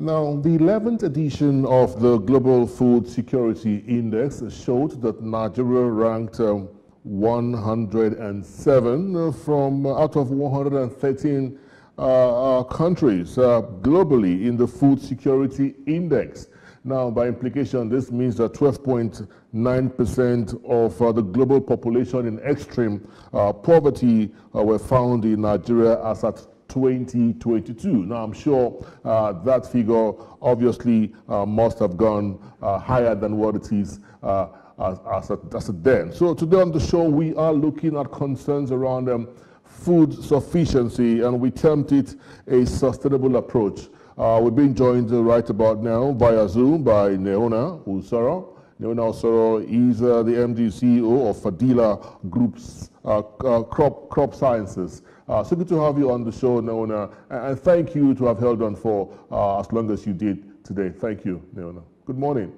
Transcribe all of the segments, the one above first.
Now, the 11th edition of the Global Food Security Index showed that Nigeria ranked um, 107 from uh, out of 113 uh, uh, countries uh, globally in the Food Security Index. Now, by implication, this means that 12.9% of uh, the global population in extreme uh, poverty were found in Nigeria as at 2022. Now, I'm sure uh, that figure obviously uh, must have gone uh, higher than what it is uh, as, as, a, then. So today on the show, we are looking at concerns around um, food sufficiency, and we termed it a sustainable approach. Uh, we're being joined right about now via Zoom by Neona Usoro. Neona Usoro is uh, the MD CEO of Fadila Group's Crop, Crop Sciences. Uh, so good to have you on the show, Neona, and thank you to have held on for uh, as long as you did today. Thank you, Neona. Good morning.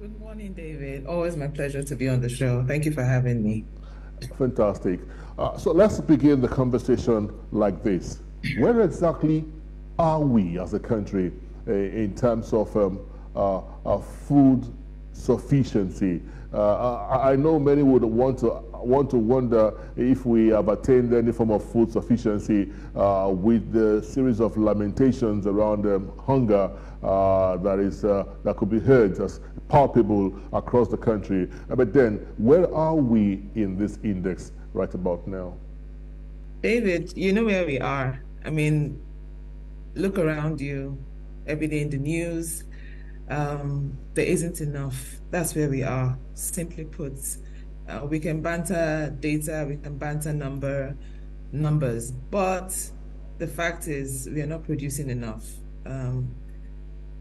Good morning, David. Always my pleasure to be on the show. Thank you for having me. Fantastic. Uh, so let's begin the conversation like this. Where exactly are we as a country uh, in terms of um, uh, food sufficiency? Uh, I know many would want to want to wonder if we have attained any form of food sufficiency uh, with the series of lamentations around um, hunger uh, that is uh, that could be heard as palpable across the country. Uh, but then, where are we in this index right about now? David, you know where we are. I mean, look around you, every day in the news um, there isn't enough. That's where we are. Simply put, uh, we can banter data, we can banter number numbers, but the fact is we are not producing enough. Um,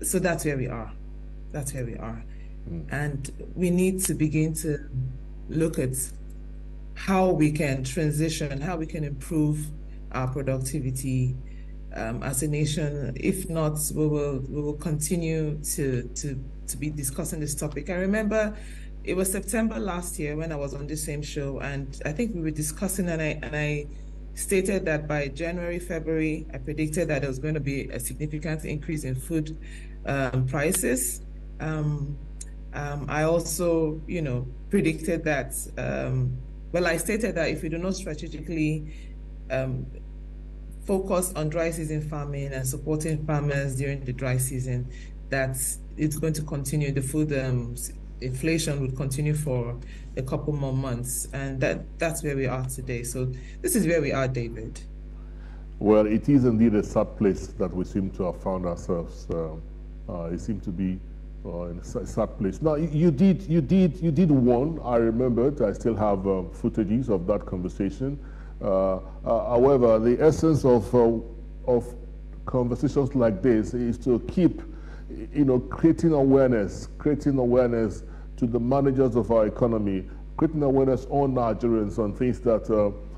so that's where we are. That's where we are, mm. and we need to begin to look at how we can transition, how we can improve our productivity um, as a nation. If not, we will we will continue to to to be discussing this topic. I remember it was September last year when I was on the same show, and I think we were discussing, and I and I stated that by January, February, I predicted that there was going to be a significant increase in food um, prices. Um, um, I also, you know, predicted that. Um, well, I stated that if we do not strategically um, focus on dry season farming and supporting farmers during the dry season, that it's going to continue. The food um, inflation would continue for a couple more months, and that that's where we are today. So this is where we are, David. Well, it is indeed a sad place that we seem to have found ourselves. Uh, uh, it seemed to be uh, in a sad place. Now, you did, you did, you did one. I remembered. I still have uh, footages of that conversation. Uh, uh, however, the essence of, uh, of conversations like this is to keep, you know, creating awareness, creating awareness to the managers of our economy, creating awareness on Nigerians on things that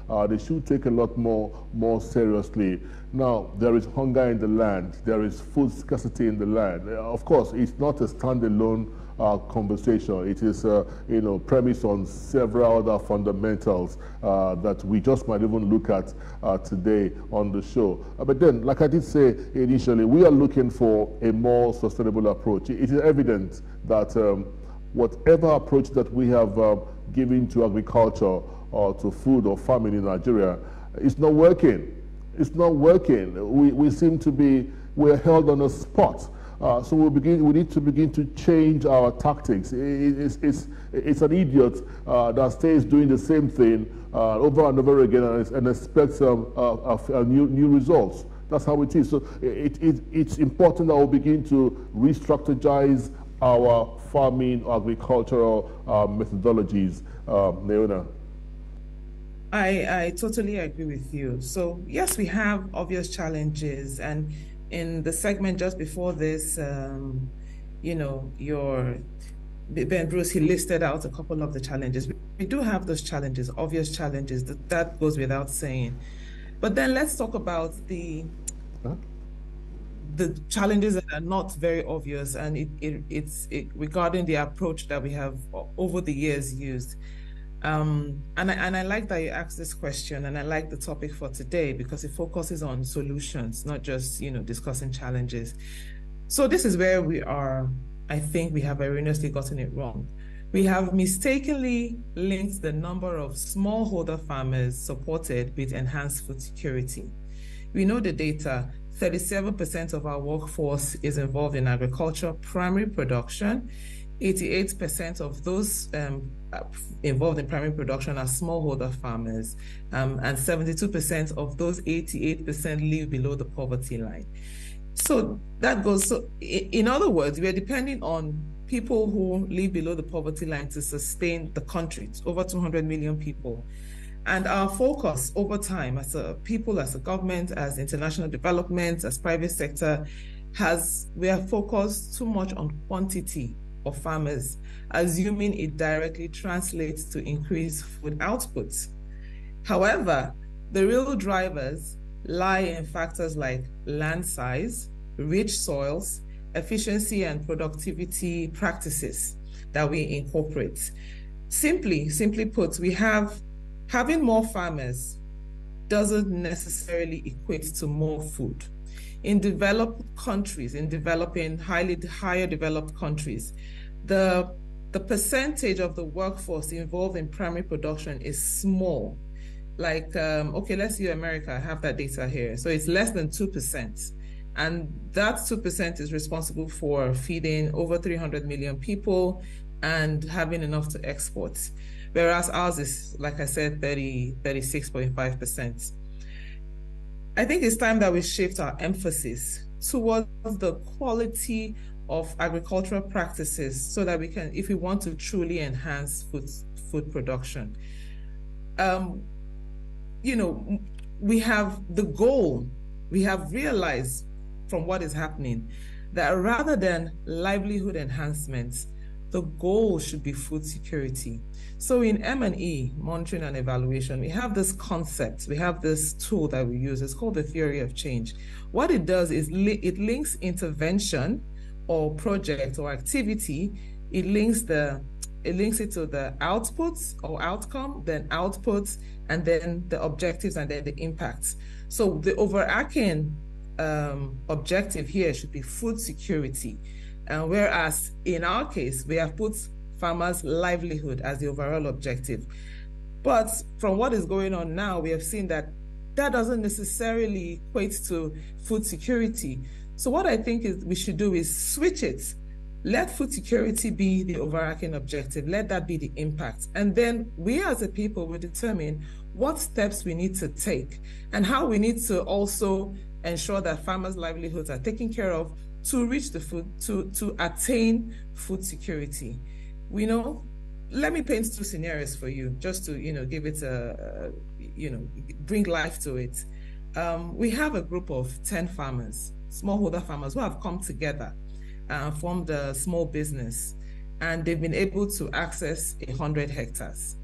uh, they should take a lot more, more seriously. Now, there is hunger in the land. There is food scarcity in the land. of course, it's not a standalone uh, conversation. It is, uh, you know, premised on several other fundamentals uh, that we just might even look at uh, today on the show. Uh, but then, like I did say initially, we are looking for a more sustainable approach. It is evident that um, whatever approach that we have uh, given to agriculture or to food or farming in Nigeria is not working. It's not working. We, we seem to be, we're held on a spot. Uh, so we begin. We need to begin to change our tactics. It, it's, it's, it's an idiot uh, that stays doing the same thing uh, over and over again and, and expects um, new new results. That's how it is. So it, it, it's important that we begin to re-strategize our farming, agricultural uh, methodologies. Um, Neona. I, I totally agree with you. So yes, we have obvious challenges and in the segment just before this, um, you know, your Ben Bruce, he listed out a couple of the challenges. We do have those challenges, obvious challenges, that, that goes without saying. But then let's talk about the huh? the challenges that are not very obvious, and it, it it's it, regarding the approach that we have over the years used. Um, and, I, and I like that you asked this question, and I like the topic for today because it focuses on solutions, not just you know discussing challenges. So this is where we are. I think we have erroneously gotten it wrong. We have mistakenly linked the number of smallholder farmers supported with enhanced food security. We know the data 37% of our workforce is involved in agriculture, primary production. 88% of those um, involved in primary production are smallholder farmers, um, and 72% of those 88% live below the poverty line. So that goes. So, in other words, we are depending on people who live below the poverty line to sustain the country. It's over 200 million people. And our focus over time as a people, as a government, as international development, as private sector, has we are focused too much on quantity of farmers, assuming it directly translates to increased food output. However, the real drivers lie in factors like land size, rich soils, efficiency and productivity practices that we incorporate. Simply, simply put, we have having more farmers doesn't necessarily equate to more food. In developed countries, in developing highly higher developed countries, the the percentage of the workforce involved in primary production is small. Like, um, okay, let's see America. I have that data here. So it's less than 2%. And that 2% is responsible for feeding over 300 million people and having enough to export whereas ours is, like I said, 30, 36.5%. I think it's time that we shift our emphasis towards the quality of agricultural practices so that we can, if we want to truly enhance food, food production. Um, you know, we have the goal, we have realized from what is happening that rather than livelihood enhancements, the goal should be food security. So in M&E, monitoring and evaluation, we have this concept, we have this tool that we use. It's called the theory of change. What it does is li- it links intervention or project or activity. It links the it links it to the outputs or outcome, then outputs, and then the objectives and then the impacts. So the overarching um, objective here should be food security. And whereas in our case, we have put farmers' livelihood as the overall objective. But from what is going on now, we have seen that that doesn't necessarily equate to food security. So what I think is we should do is switch it. Let food security be the overarching objective. Let that be the impact. And then we as a people will determine what steps we need to take and how we need to also ensure that farmers' livelihoods are taken care of to reach the food, to, to attain food security. We know let me paint two scenarios for you just to you know give it a, you know bring life to it. Um, we have a group of 10 farmers smallholder farmers who have come together and formed a small business and they've been able to access 100 hectares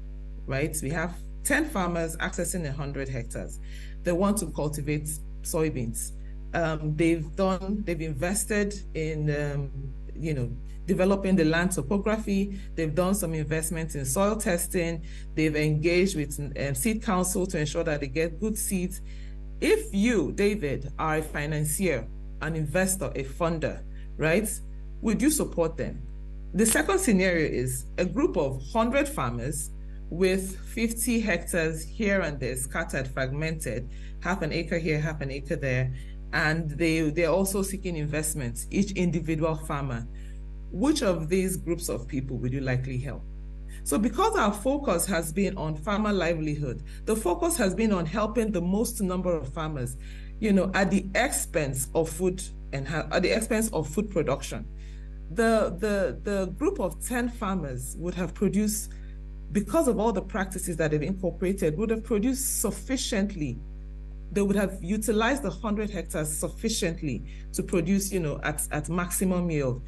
right? We have 10 farmers accessing 100 hectares. They want to cultivate soybeans um, they've done they've invested in um, you know developing the land topography. They've done some investments in soil testing. They've engaged with um, Seed Council to ensure that they get good seeds. If you, David, are a financier, an investor, a funder, right, would you support them? The second scenario is a group of 100 farmers with 50 hectares here and there, scattered, fragmented, half an acre here, half an acre there. And they, they're also seeking investments, each individual farmer which of these groups of people would you likely help? So, because our focus has been on farmer livelihood, the focus has been on helping the most number of farmers, you know, at the expense of food and at the expense of food production. The the the group of 10 farmers would have produced, because of all the practices that they've incorporated, would have produced sufficiently. They would have utilized the 100 hectares sufficiently to produce, you know, at, at maximum yield.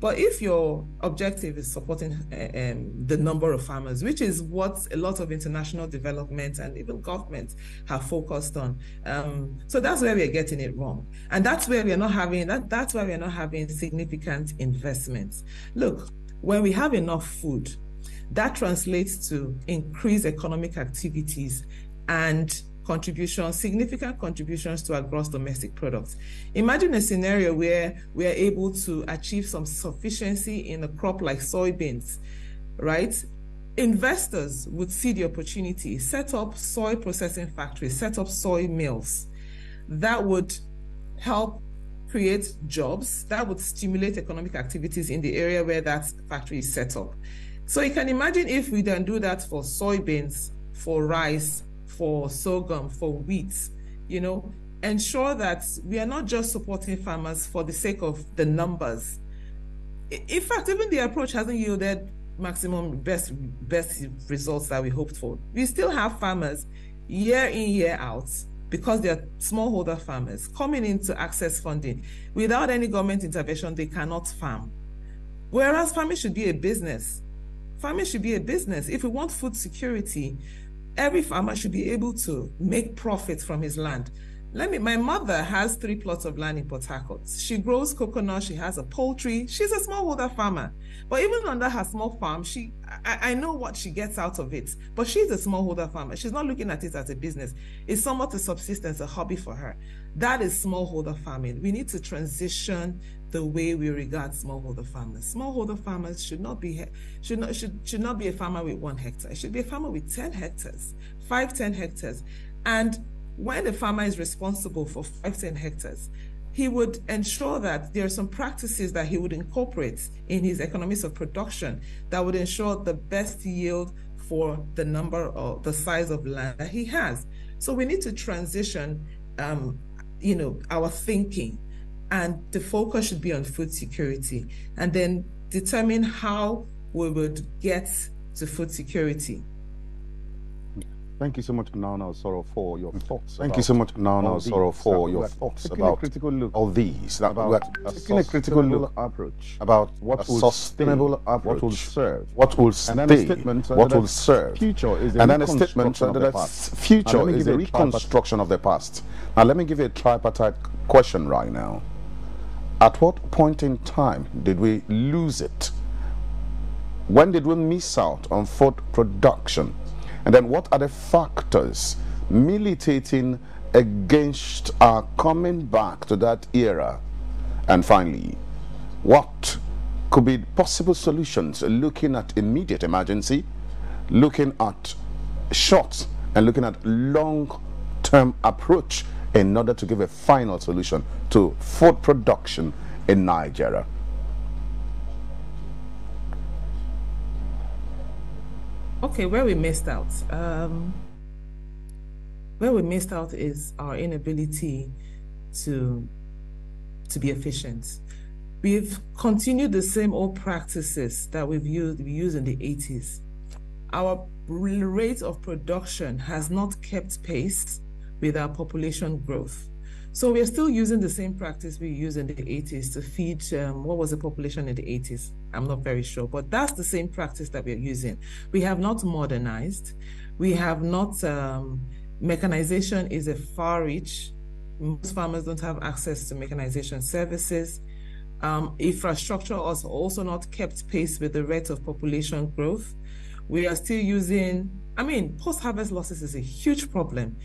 But if your objective is supporting um, the number of farmers, which is what a lot of international development and even governments have focused on, um, so that's where we're getting it wrong, and that's where we're not having that. That's why we're not having significant investments. Look, when we have enough food, That translates to increased economic activities and contributions, significant contributions to our gross domestic products. Imagine a scenario where we are able to achieve some sufficiency in a crop like soybeans, right? Investors would see the opportunity, set up soy processing factories, set up soy mills. That would help create jobs, that would stimulate economic activities in the area where that factory is set up. So you can imagine if we then do that for soybeans, for rice, for sorghum, for wheat, you know, ensure that we are not just supporting farmers for the sake of the numbers. In fact, even the approach hasn't yielded maximum best best results that we hoped for. We still have farmers year in, year out, because they're smallholder farmers coming in to access funding. Without any government intervention, they cannot farm. Whereas farming should be a business. Farming should be a business. If we want food security, every farmer should be able to make profit from his land. Let me, my mother has three plots of land in Port Harcourt. She grows coconut, she has a poultry, she's a smallholder farmer. But even under her small farm, she I, I know what she gets out of it. But she's a smallholder farmer. She's not looking at it as a business. It's somewhat a subsistence, a hobby for her. That is smallholder farming. We need to transition the way we regard smallholder farmers. Smallholder farmers should not be should not should, should not be a farmer with one hectare. It should be a farmer with 10 hectares, five, 10 hectares. And when a farmer is responsible for five, 10 hectares, he would ensure that there are some practices that he would incorporate in his economics of production that would ensure the best yield for the number or the size of land that he has. So we need to transition, um, you know, our thinking, and the focus should be on food security, and then determine how we would get to food security. Thank you so much, Nana Sorrow, for your thoughts. Thank you so much, Nana Sorrow, for uh, your thoughts about critical look all these. That about we're taking a critical look approach about what will sustainable approach, what will serve, what will stay, and then a statement what will serve. Future is and then a statement that the future is a reconstruction of the past. Now, let me give you a tripartite question right now. At what point in time did we lose it? When did we miss out on food production? And then what are the factors militating against our coming back to that era? And finally, what could be possible solutions looking at immediate emergency, looking at short and looking at long-term approach in order to give a final solution to food production in Nigeria. Okay, where we missed out. Um, where we missed out is our inability to to be efficient. We've continued the same old practices that we've used we used in the 80s. Our rate of production has not kept pace with our population growth. So we're still using the same practice we used in the 80s to feed, um, what was the population in the 80s? I'm not very sure, but that's the same practice that we're using. We have not modernized. We have not, um, mechanization is a far reach. Most farmers don't have access to mechanization services. Um, infrastructure has also not kept pace with the rate of population growth. We are still using, I mean, post harvest losses is a huge problem.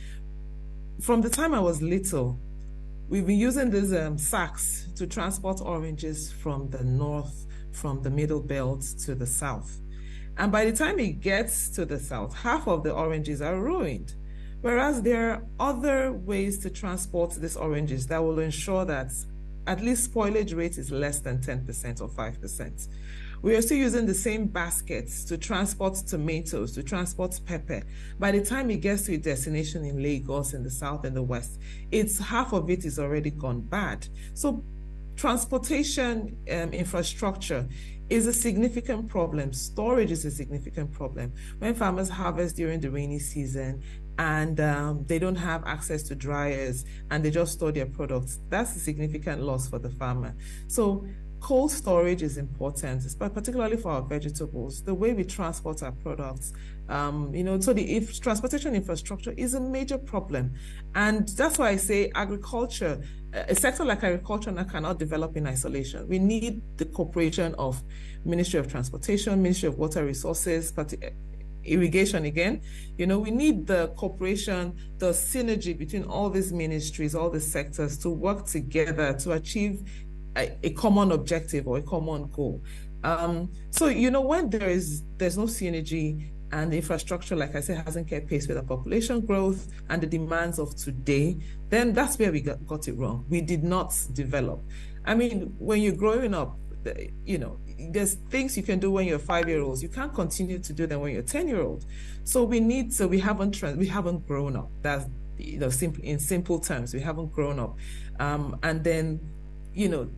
From the time I was little, We've been using these um, sacks to transport oranges from the north, from the middle belt to the south. And by the time it gets to the south, half of the oranges are ruined. Whereas there are other ways to transport these oranges that will ensure that at least spoilage rate is less than 10% or 5%. We are still using the same baskets to transport tomatoes, to transport pepper. By the time it gets to its destination in Lagos, in the south and the west, it's half of it is already gone bad. So transportation um, infrastructure is a significant problem. Storage is a significant problem. When farmers harvest during the rainy season and um, they don't have access to dryers and they just store their products, that's a significant loss for the farmer. So cold storage is important, particularly for our vegetables, the way we transport our products. Um, you know, so the if transportation infrastructure is a major problem, and that's why I say agriculture, a sector like agriculture cannot develop in isolation. We need the cooperation of Ministry of Transportation, Ministry of Water Resources, irrigation again. You know, we need the cooperation, the synergy between all these ministries, all the sectors to work together to achieve a, a common objective or a common goal. Um, so you know, when there is there's no synergy and the infrastructure, like I said, hasn't kept pace with the population growth and the demands of today, then that's where we got, got it wrong. We did not develop. I mean, when you're growing up, you know, there's things you can do when you're five year olds. You can't continue to do them when you're 10 year old. So we need so we haven't we haven't grown up. That's you know simple in simple terms, we haven't grown up. Um, and then, you know,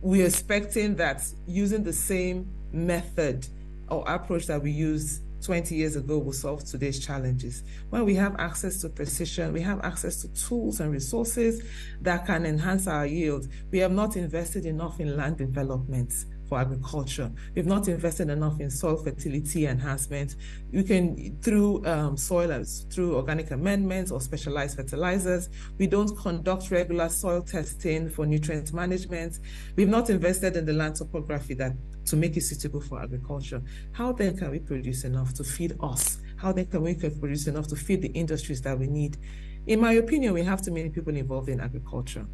we're expecting that using the same method or approach that we used 20 years ago will solve today's challenges. When we have access to precision, we have access to tools and resources that can enhance our yield. We have not invested enough in land development for agriculture. We've not invested enough in soil fertility enhancement. We can, through um, soil, through organic amendments or specialized fertilizers. We don't conduct regular soil testing for nutrient management. We've not invested in the land topography that to make it suitable for agriculture. How then can we produce enough to feed us? How then can we produce enough to feed the industries that we need? In my opinion, we have too many people involved in agriculture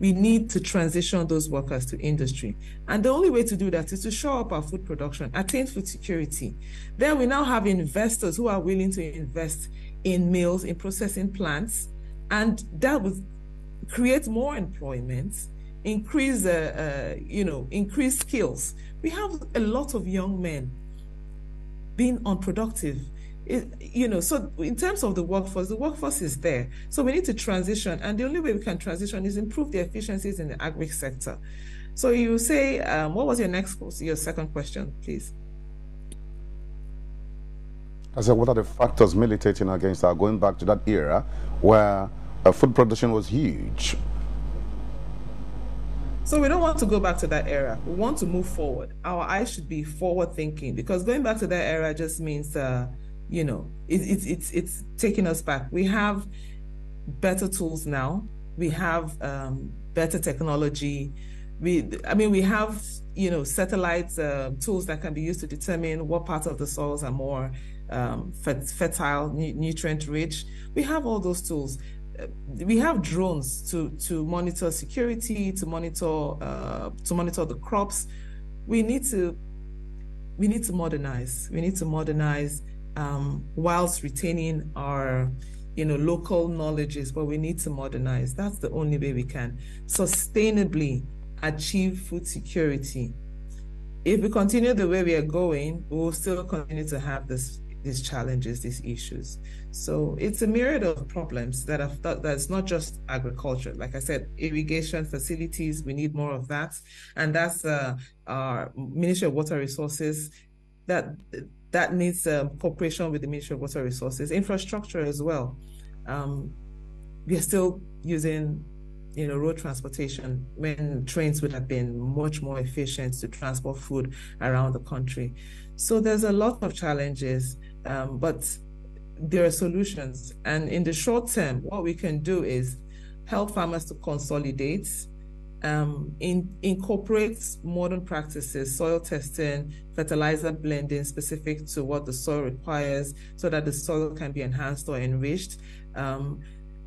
we need to transition those workers to industry. And the only way to do that is to show up our food production, attain food security. Then we now have investors who are willing to invest in mills, in processing plants, and that would create more employment, increase, uh, uh, you know, increase skills. We have a lot of young men being unproductive it, you know, so in terms of the workforce, the workforce is there. So we need to transition. And the only way we can transition is improve the efficiencies in the agri sector. So you say, um, what was your next, question, your second question, please? I said, what are the factors militating against our going back to that era where uh, food production was huge? So we don't want to go back to that era. We want to move forward. Our eyes should be forward thinking because going back to that era just means uh, you know, it, it, it's it's taking us back. We have better tools now. We have um, better technology. We, I mean, we have you know satellite uh, tools that can be used to determine what parts of the soils are more um, fertile, nutrient rich. We have all those tools. Uh, we have drones to to monitor security, to monitor uh, to monitor the crops. We need to we need to modernize. We need to modernize um, whilst retaining our you know local knowledges but we need to modernize. That's the only way we can sustainably achieve food security. If we continue the way we are going we will still continue to have this these challenges these issues. So it's a myriad of problems that have that, that's not just agriculture. Like i said irrigation facilities we need more of that. And that's uh, our ministry of water resources that that needs um, cooperation with the Ministry of Water Resources, infrastructure as well. Um, we are still using, you know, road transportation when trains would have been much more efficient to transport food around the country. So there's a lot of challenges, um, but there are solutions. And in the short term, what we can do is help farmers to consolidate um, in, incorporates modern practices, soil testing, fertilizer blending specific to what the soil requires so that the soil can be enhanced or enriched, um,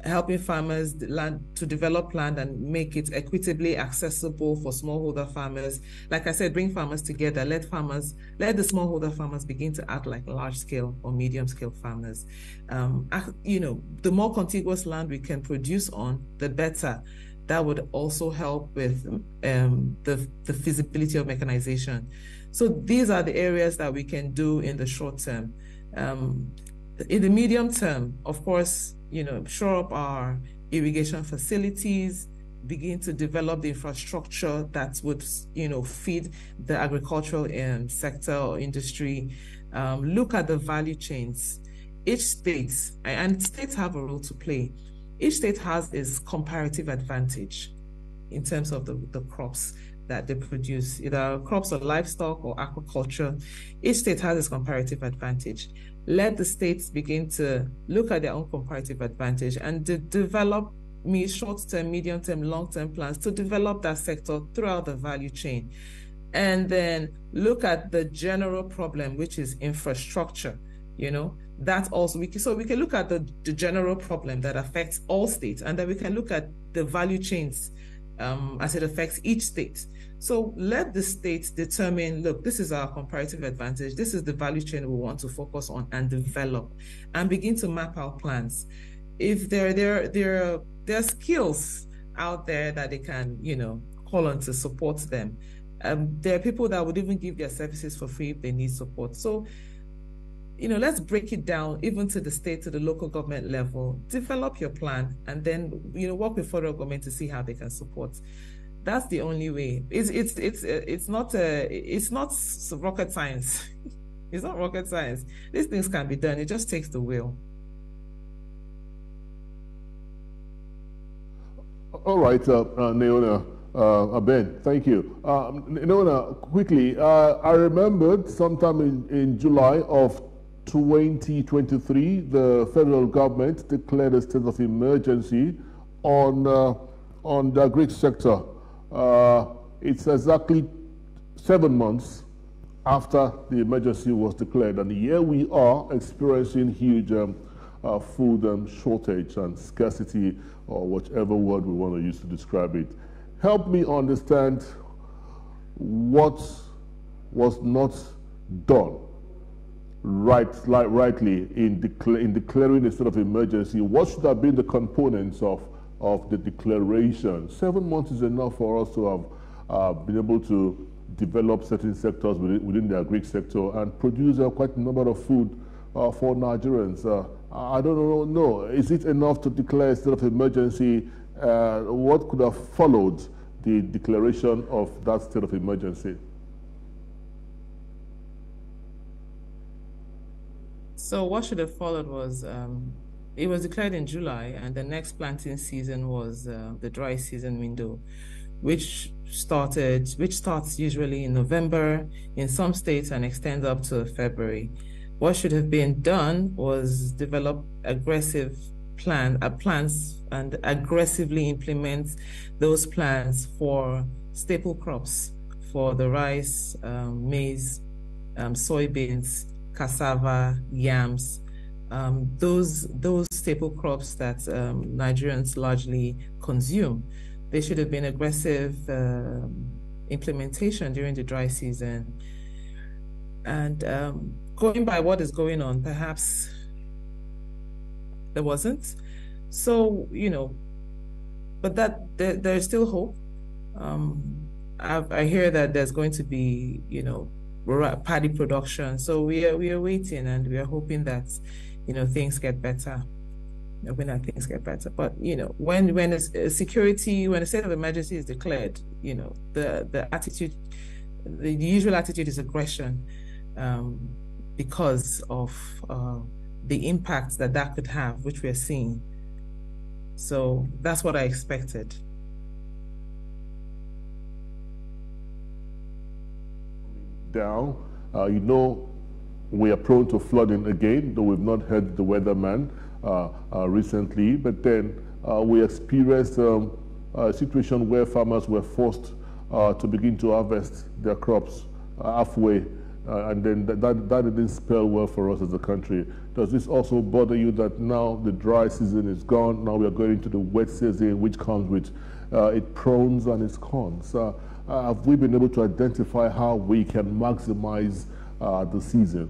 helping farmers land, to develop land and make it equitably accessible for smallholder farmers. Like I said, bring farmers together, let farmers, let the smallholder farmers begin to act like large scale or medium scale farmers. Um, you know, the more contiguous land we can produce on, the better that would also help with um, the, the feasibility of mechanization. So these are the areas that we can do in the short term. Um, in the medium term, of course, you know, shore up our irrigation facilities, begin to develop the infrastructure that would, you know, feed the agricultural um, sector or industry. Um, look at the value chains. Each state, and states have a role to play each state has its comparative advantage in terms of the, the crops. that they produce, either crops or livestock or aquaculture. Each state has its comparative advantage. Let the states begin to look at their own comparative advantage and de- develop me short-term, medium-term, long-term plans to develop that sector throughout the value chain. And then look at the general problem, which is infrastructure, you know, that also we can so we can look at the, the general problem that affects all states and then we can look at the value chains um, as it affects each state. So let the states determine look this is our comparative advantage. This is the value chain we want to focus on and develop and begin to map out plans. If there there there there are skills out there that they can you know call on to support them. Um, there are people that would even give their services for free if they need support. So you know, let's break it down even to the state, to the local government level, develop your plan, and then, you know, work with federal government to see how they can support. That's the only way. It's it's it's it's not a it's not rocket science. it's not rocket science. These things can be done. It just takes the will. All right, uh, uh, Naona. Uh, ben, thank you. Uh, quickly, uh, I remembered sometime in, in July of 2023, the federal government declared a state of emergency on, uh, on the agri sector. Uh, it's exactly seven months after the emergency was declared, and here we are experiencing huge um, uh, food um, shortage and scarcity, or whichever word we want to use to describe it. Help me understand what was not done right, rightly in, decla in declaring a state of emergency, what should have been the components of, of the declaration? Seven months is enough for us to have uh, been able to develop certain sectors within, within the agri sector and produce uh, quite a number of food uh, for Nigerians. Uh, I don't know, no. Is it enough to declare a state of emergency? Uh, what could have followed the declaration of that state of emergency? So what should have followed was um, it was declared in July, and the next planting season was uh, the dry season window, which started which starts usually in November in some states and extends up to February. What should have been done was develop aggressive plan uh, plans and aggressively implement those plans for staple crops for the rice, um, maize, um, soybeans, cassava, yams, um, those those staple crops that um, Nigerians largely consume. They should have been aggressive uh, implementation during the dry season. And um, going by what is going on, perhaps there wasn't. So you know, but that there, there's still hope. Um, I hear that there's going to be, you know, paddy production. So we are we are waiting and we are hoping that you know things get better. When that things get better, but you know when when a security when a state of emergency is declared, you know the the attitude, the usual attitude is aggression, um, because of uh, the impact that that could have, which we are seeing. So that's what I expected. Down. Uh, you know, we are prone to flooding again, though we've not heard the weatherman uh, uh, recently. But then uh, we experienced um, a situation where farmers were forced uh, to begin to harvest their crops uh, halfway. and then that, that, that didn't spell well for us as a country. Does this also bother you that now the dry season is gone, now we are going into the wet season, which comes with its pros and its cons? Uh, have we been able to identify how we can maximize uh, the season?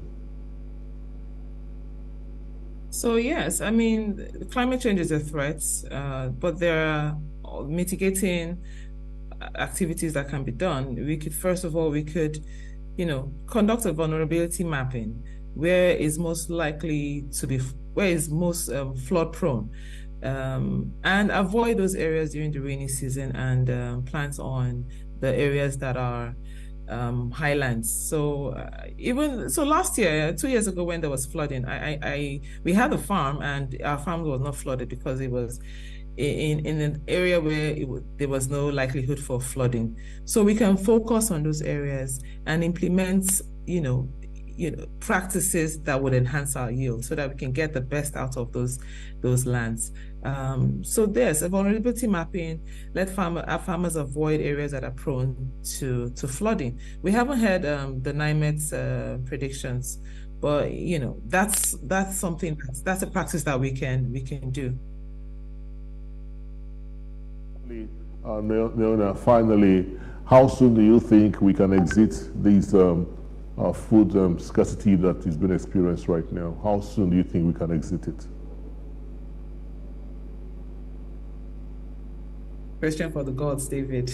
So yes, I mean, climate change is a threat, uh, but there are mitigating activities that can be done. We could, first of all, we could, you know, conduct a vulnerability mapping. Where is most likely to be, where is most um, flood prone? Um, and avoid those areas during the rainy season and um, plant on the areas that are um, highlands. So uh, even so, last year, two years ago, when there was flooding, I, I, I, we had a farm and our farm was not flooded because it was in, in an area where there was no likelihood for flooding. So we can focus on those areas and implement, you know, you know, practices that would enhance our yield so that we can get the best out of those those lands. Um, so there's a vulnerability mapping. Let farmer, farmers avoid areas that are prone to to flooding. We haven't had um, the NIMET uh, predictions, but you know that's that's something that's, that's a practice that we can we can do. Uh, Leona, finally, how soon do you think we can exit these um, uh, food um, scarcity that is being experienced right now? How soon do you think we can exit it? Question for the gods, David.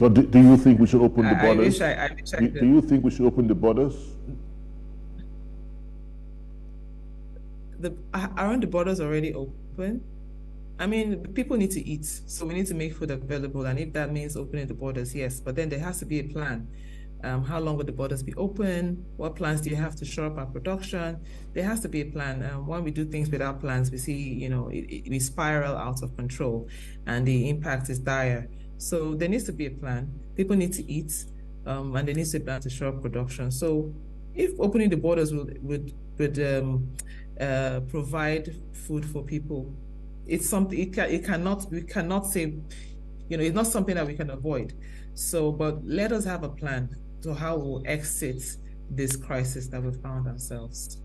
but do, do, you think we should open the borders? I wish I, I wish do, do you think we should open the borders? The, aren't the borders already open? I mean, people need to eat, so we need to make food available. And if that means opening the borders, yes, but then there has to be a plan. Um, how long will the borders be open? What plans do you have to shore up our production? There has to be a plan. Um, when we do things without plans, we see, you know, it, it, we spiral out of control, and the impact is dire. So there needs to be a plan. People need to eat, um, and there needs to be a plan to shore up production. So if opening the borders would would would um, uh, provide food for people it's something it, can, it cannot we cannot say you know it's not something that we can avoid so but let us have a plan to how we'll exit this crisis that we found ourselves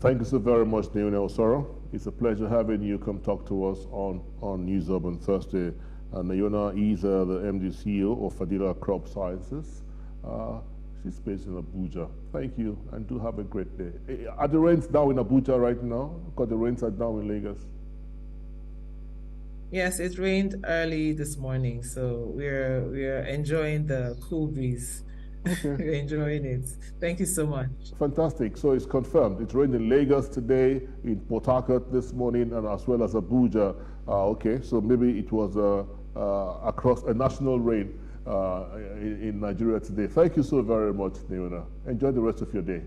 thank you so very much Naomi Osoro. it's a pleasure having you come talk to us on on news on thursday uh, Nayona is uh, the MD CEO of Fadila Crop Sciences. Uh, She's based in Abuja. Thank you, and do have a great day. Eh, are the rains down in Abuja right now? Because the rains are down in Lagos. Yes, it rained early this morning, so we're we're enjoying the cool breeze. Okay. we're enjoying it. Thank you so much. Fantastic. So it's confirmed. It rained in Lagos today, in Port Harcourt this morning, and as well as Abuja. Uh, okay, so maybe it was uh, uh, across a national rain uh, in, in Nigeria today. Thank you so very much, Neona. Enjoy the rest of your day.